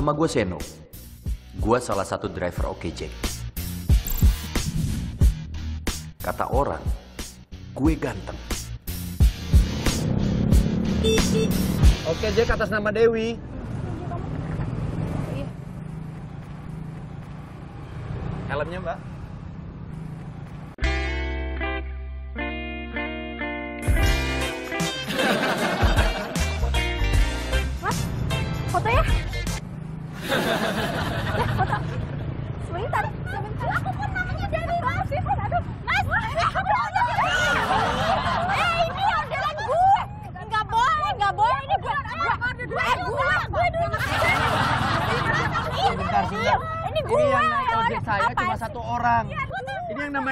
Nama gue Seno. Gue salah satu driver Oke Jack. Kata orang, gue ganteng. Oke Jack atas nama Dewi. Helmnya mbak.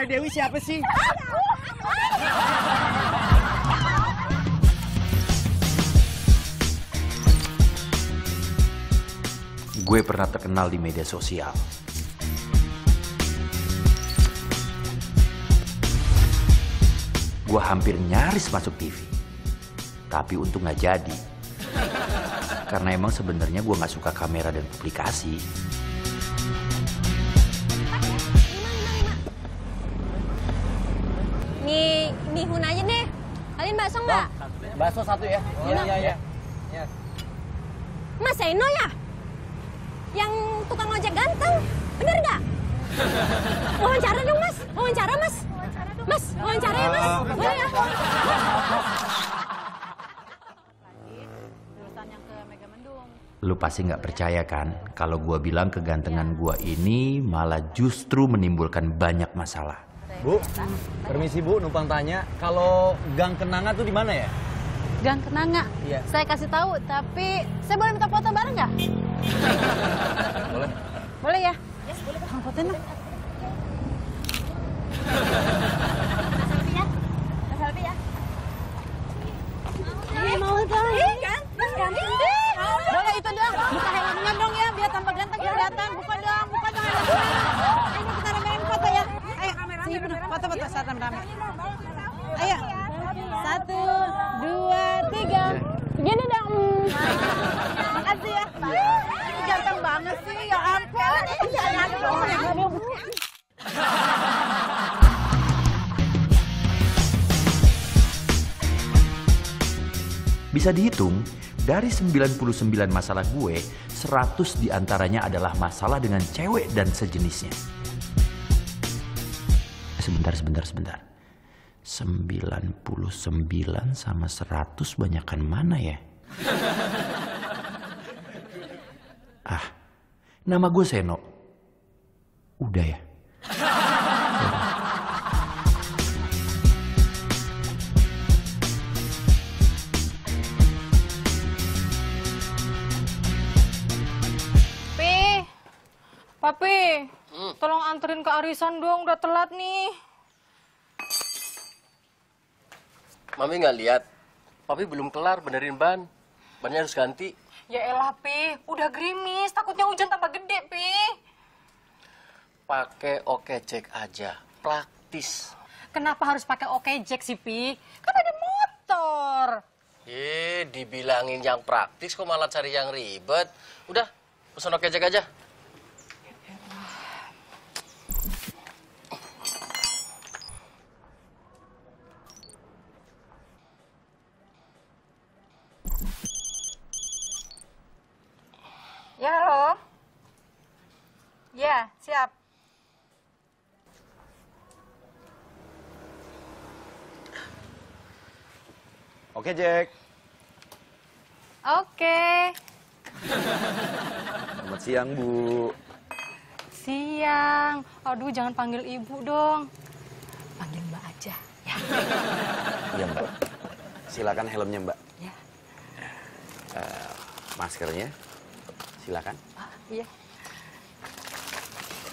Dewi siapa sih? Gue pernah terkenal di media sosial. Gue hampir nyaris masuk TV. Tapi untung gak jadi. Karena emang sebenarnya gue gak suka kamera dan publikasi. Nih, mihun aja deh. Kalian bakso nggak? Bakso satu ya. Iya iya iya. Ya. Mas Seno ya? Yang tukang ojek ganteng, bener nggak? Wawancara dong mas, wawancara mas. Mas, wawancara ya mas, boleh ya? Lu pasti nggak percaya kan kalau gue bilang kegantengan gue ini malah justru menimbulkan banyak masalah. Bu, permisi Bu, numpang tanya, kalau Gang Kenanga tuh di mana ya? Gang Kenanga. Iya. Saya kasih tahu, tapi saya boleh minta foto bareng nggak? Boleh. Boleh ya? Yes, boleh. Bang, fotoin dong. Selfie ya? Selfie ya? Ih, mau dong. Ih, kan? Kan? Boleh itu dong. Buka helmnya dong ya, biar tambah ganteng kelihatan. Buka dong, buka dong helmnya. Ini kita ramein foto ya. Ayo, sini bener. Foto-foto saat rame-rame. Ayo. Satu, dua, tiga. Gini dong. Makasih ya. Ini banget sih, ya ampun. Jangan. Bisa dihitung, dari 99 masalah gue, 100 di antaranya adalah masalah dengan cewek dan sejenisnya. Sebentar, sebentar, sebentar. 99 sama 100 banyakan mana ya? Ah, nama gue Seno. Udah ya? Pi, Papi, tolong anterin ke arisan dong, udah telat nih. Mami nggak lihat. Papi belum kelar benerin ban. Bannya harus ganti. Ya elah, Pi, udah gerimis, takutnya hujan tambah gede, Pi. Pakai oke cek aja. Praktis. Kenapa harus pakai oke jack sih, Pi? Kan ada motor. Eh, dibilangin yang praktis kok malah cari yang ribet. Udah, pesan oke cek aja. Ya, halo. Siap. Oke Jack. Oke. Selamat siang Bu. Siang. Aduh, jangan panggil ibu dong. Panggil mbak aja. Ya. Iya mbak. Silakan helmnya mbak. Ya. Eh, maskernya. Silakan. Ah, iya.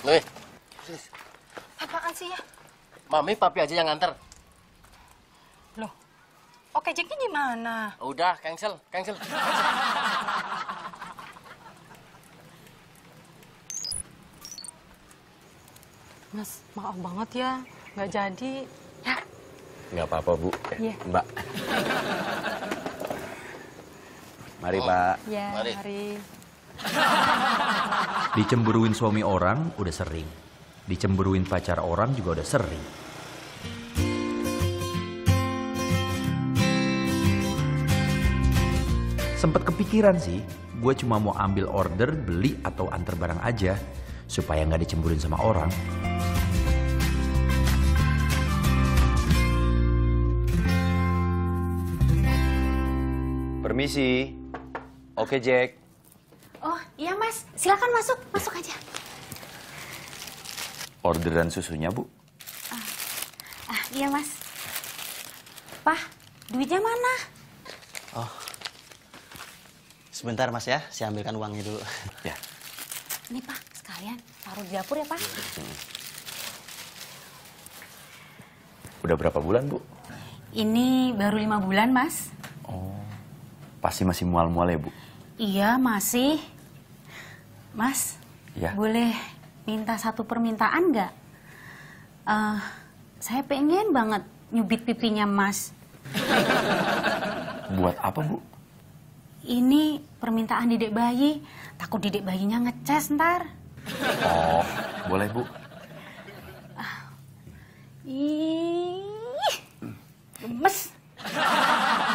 Nih, Apaan sih ya? Mami papi aja yang nganter. Loh, oke jacknya gimana? Udah, cancel, cancel. Mas, maaf banget ya, nggak jadi. Ya, Nggak apa-apa bu. Iya. Mbak. Mari pak. ya, Mari. mari. Dicemburuin suami orang udah sering. Dicemburuin pacar orang juga udah sering. Sempet kepikiran sih, gue cuma mau ambil order, beli atau antar barang aja. Supaya nggak dicemburuin sama orang. Permisi. Oke, Jack. Oh iya mas, silakan masuk, masuk aja. Orderan susunya, Bu. Ah iya mas. Pah, duitnya mana? Sebentar mas ya, saya ambilkan uangnya dulu. Ya. Ini pak, sekalian taruh di dapur ya pak. Udah berapa bulan, Bu? Ini baru lima bulan mas. Pasti masih mual-mual ya, Bu? Iya masih. Mas, Ya. boleh minta satu permintaan nggak? Eh, saya pengen banget nyubit pipinya mas. Buat apa, Bu? Ini permintaan didik bayi. Takut didik bayinya ngeces ntar. Oh, boleh, Bu. Ih, gemes.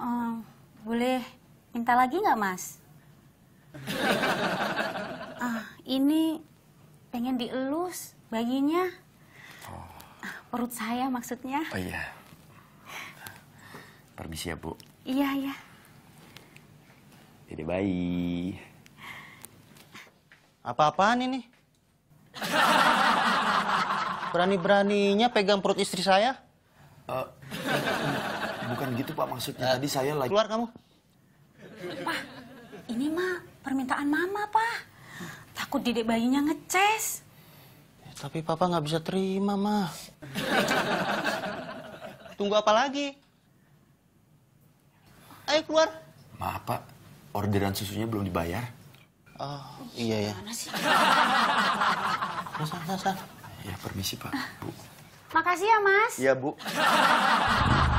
Eh, boleh minta lagi nggak mas? Ah, ini pengen dielus bayinya. Ah, Perut saya maksudnya. Oh iya. Permisi ya, Bu. Iya, iya. Dede bayi. Apa-apaan ini? Berani-beraninya pegang perut istri saya? Bukan gitu, Pak. Maksudnya tadi saya lagi... Keluar kamu. Ini mah permintaan mama, Pak. Takut didik bayinya ngeces. Tapi papa nggak bisa terima, mah. Tunggu apa lagi? Ayo keluar. Maaf, Pak. Orderan susunya belum dibayar. Oh, iya ya. Mana sih? Sana, sana, sana. Ya, permisi, Pak. Bu. Makasih ya, Mas. Iya, Bu.